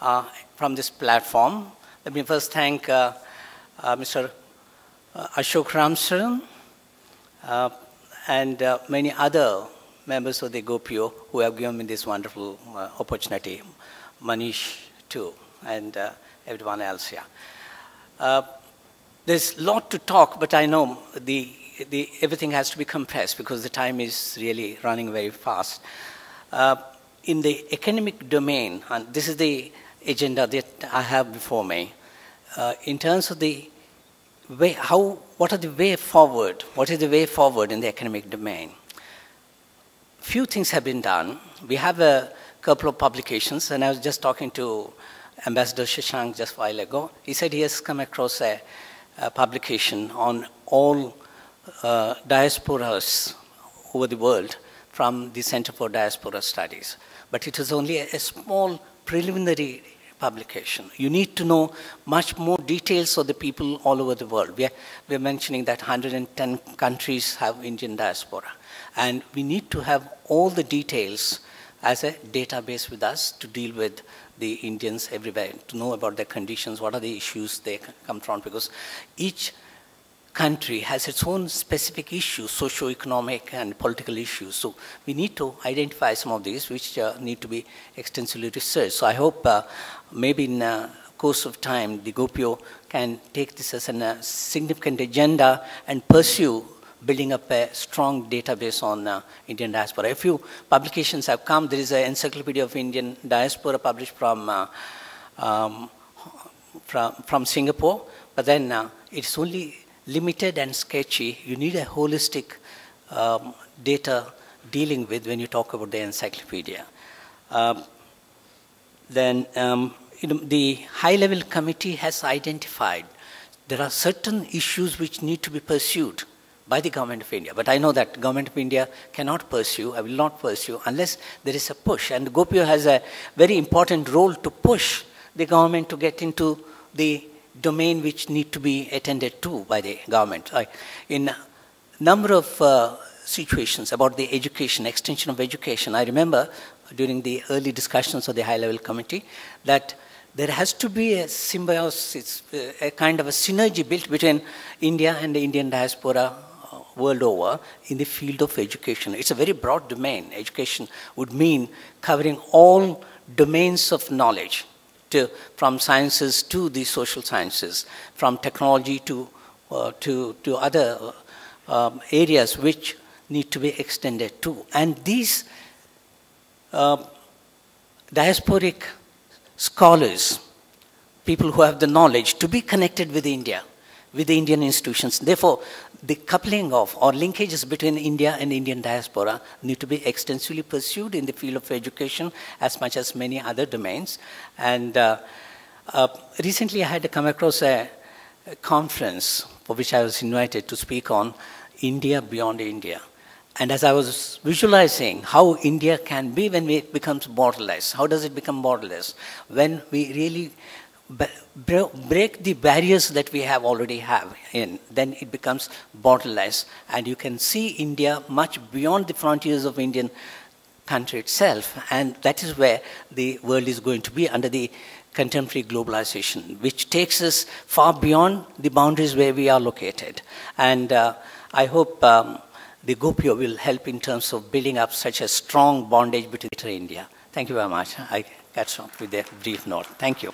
uh, from this platform. Let me first thank uh, uh, Mr. Ashok Ramsaran uh, and uh, many other members of the GOPIO who have given me this wonderful uh, opportunity. Manish too, and everyone else here. there's a lot to talk, but I know the, the, everything has to be compressed because the time is really running very fast. In the economic domain, and this is the agenda that I have before me, uh, in terms of the way, how, what are the way forward? What is the way forward in the economic domain? Few things have been done. We have a couple of publications, and I was just talking to Ambassador Shashank just a while ago. He said he has come across a, a publication on all uh, diasporas over the world from the Center for Diaspora Studies. But it is only a, small preliminary publication. You need to know much more details of the people all over the world. We are, we are mentioning that 110 countries have Indian diaspora. And we need to have all the details as a database with us to deal with the Indians everywhere, to know about their conditions, what are the issues they come from, because each country has its own specific issues, socio-economic and political issues. So we need to identify some of these which uh, need to be extensively researched. So I hope uh, maybe in a course of time, the GOPIO can take this as a uh, significant agenda and pursue building up a strong database on uh, Indian diaspora. A few publications have come. There is an Encyclopedia of Indian Diaspora published from, uh, um, from, from Singapore, but then uh, it's only limited and sketchy. You need a holistic um, data dealing with when you talk about the encyclopedia. Um, then um, you know, the high-level committee has identified there are certain issues which need to be pursued by the government of India. But I know that government of India cannot pursue, I will not pursue, unless there is a push. And GOPIO has a very important role to push the government to get into the domain which need to be attended to by the government. in a number of uh, situations about the education, extension of education, I remember during the early discussions of the high-level committee that there has to be a symbiosis, uh, a kind of a synergy built between India and the Indian diaspora uh, world over in the field of education. It's a very broad domain. Education would mean covering all domains of knowledge to, from sciences to the social sciences, from technology to, uh, to, to other um, areas which need to be extended to. And these uh, diasporic scholars, people who have the knowledge to be connected with India, with the Indian institutions. Therefore, the coupling of or linkages between India and Indian diaspora need to be extensively pursued in the field of education as much as many other domains. And uh, uh, recently I had to come across a, a, conference for which I was invited to speak on India beyond India. And as I was visualizing how India can be when it becomes borderless, how does it become borderless? When we really break the barriers that we have already have in, then it becomes borderless. And you can see India much beyond the frontiers of Indian country itself. And that is where the world is going to be under the contemporary globalization, which takes us far beyond the boundaries where we are located. And uh, I hope um, the GOPIO will help in terms of building up such a strong bondage between India. Thank you very much. I catch up with a brief note. Thank you.